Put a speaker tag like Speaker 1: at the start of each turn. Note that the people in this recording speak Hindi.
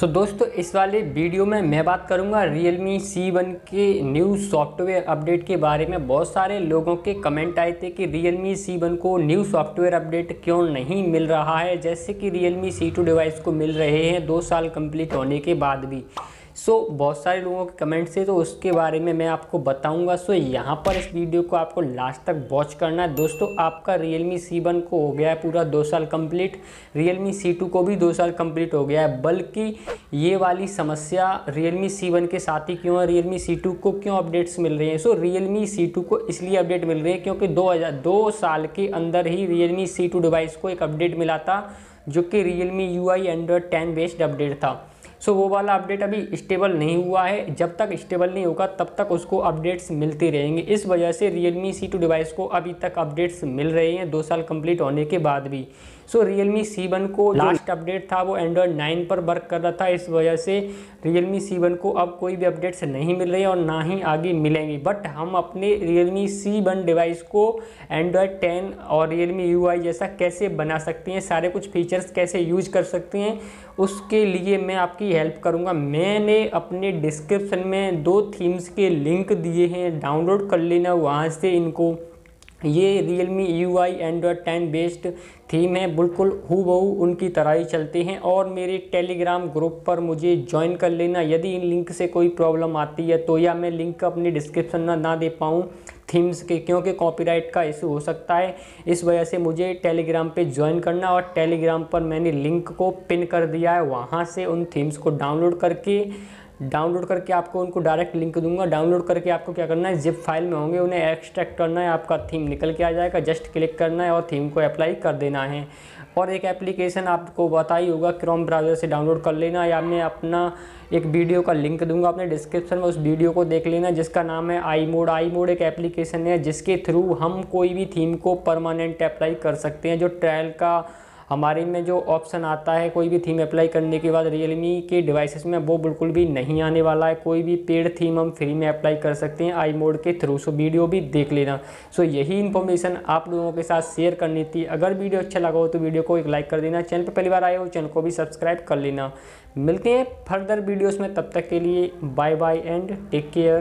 Speaker 1: सो so, दोस्तों इस वाले वीडियो में मैं बात करूँगा Realme C1 के न्यू सॉफ्टवेयर अपडेट के बारे में। बहुत सारे लोगों के कमेंट आए थे कि Realme C1 को न्यू सॉफ्टवेयर अपडेट क्यों नहीं मिल रहा है? जैसे कि Realme C2 डिवाइस को मिल रहे हैं दो साल कंप्लीट होने के बाद भी। सो so, बहुत सारे लोगों के कमेंट्स से तो उसके बारे में मैं आपको बताऊँगा। सो so, यहाँ पर इस वीडियो को आपको लास्ट तक वॉच करना है। दोस्तों आपका Realme C1 को हो गया है पूरा दो साल कंप्लीट Realme C2 को भी दो साल कंप्लीट हो गया है। बल्कि ये वाली समस्या Realme C1 के साथ ही क्यों है? Realme C2 को क्यों अपडेट्स मिल रही हैं? सो so, Realme C2 को इसलिए अपडेट मिल रही है क्योंकि दो हज़ार दो साल के अंदर ही Realme C2 डिवाइस को एक अपडेट मिला था जो कि Realme U I Android ten based update था। सो वो वाला अपडेट अभी स्टेबल नहीं हुआ है। जब तक स्टेबल नहीं होगा, तब तक उसको अपडेट्स मिलते रहेंगे। इस वजह से रियलमी सी टू डिवाइस को अभी तक अपडेट्स मिल रहे हैं, दो साल कंप्लीट होने के बाद भी। सो Realme C1 को लास्ट अपडेट था वो एंड्रॉयड नाइन पर वर्क कर रहा था। इस वजह से Realme C1 को अब कोई भी अपडेट्स नहीं मिल रही और ना ही आगे मिलेंगी। बट हम अपने Realme C1 डिवाइस को एंड्रॉयड टेन और Realme UI जैसा कैसे बना सकते हैं सारे कुछ फीचर्स कैसे यूज़ कर सकते हैं उसके लिए मैं आपकी हेल्प करूँगा। मैंने अपने डिस्क्रिप्शन में दो थीम्स के लिंक दिए हैं। डाउनलोड कर लेना वहाँ से इनको। ये Realme U I Android ten based theme है, बिल्कुल हु बहू उनकी तरह ही चलते हैं और मेरे टेलीग्राम ग्रुप पर मुझे ज्वाइन कर लेना। यदि इन लिंक से कोई प्रॉब्लम आती है तो या मैं लिंक अपनी डिस्क्रिप्शन में ना दे पाऊँ थीम्स के, क्योंकि कॉपीराइट का इशू हो सकता है, इस वजह से मुझे टेलीग्राम पे ज्वाइन करना और टेलीग्राम पर मैंने लिंक को पिन कर दिया है। वहाँ से उन थीम्स को डाउनलोड करके डाउनलोड करके आपको उनको डायरेक्ट लिंक दूँगा। डाउनलोड करके आपको क्या करना है? जिप फ़ाइल में होंगे, उन्हें एक्सट्रैक्ट करना है, आपका थीम निकल के आ जाएगा। जस्ट क्लिक करना है और थीम को अप्लाई कर देना है। और एक एप्लीकेशन आपको बता ही होगा क्रोम ब्राउज़र से डाउनलोड कर लेना। या मैं अपना एक वीडियो का लिंक दूँगा, अपने डिस्क्रिप्शन में उस वीडियो को देख लेना, जिसका नाम है आई मोड आई मोड एक एप्लीकेशन है, जिसके थ्रू हम कोई भी थीम को परमानेंट अप्लाई कर सकते हैं, जो ट्रायल का हमारे में जो ऑप्शन आता है, कोई भी थीम अप्लाई करने के बाद रियलमी के डिवाइसेस में वो बिल्कुल भी नहीं आने वाला है। कोई भी पेड थीम हम फ्री में अप्लाई कर सकते हैं आई मोड के थ्रू सो वीडियो भी देख लेना। सो यही इन्फॉर्मेशन आप लोगों के साथ शेयर करनी थी। अगर वीडियो अच्छा लगा हो तो वीडियो को एक लाइक कर देना। चैनल पर पहली बार आए हो चैनल को भी सब्सक्राइब कर लेना। मिलते हैं फर्दर वीडियोज़ में। तब तक के लिए bye bye and take care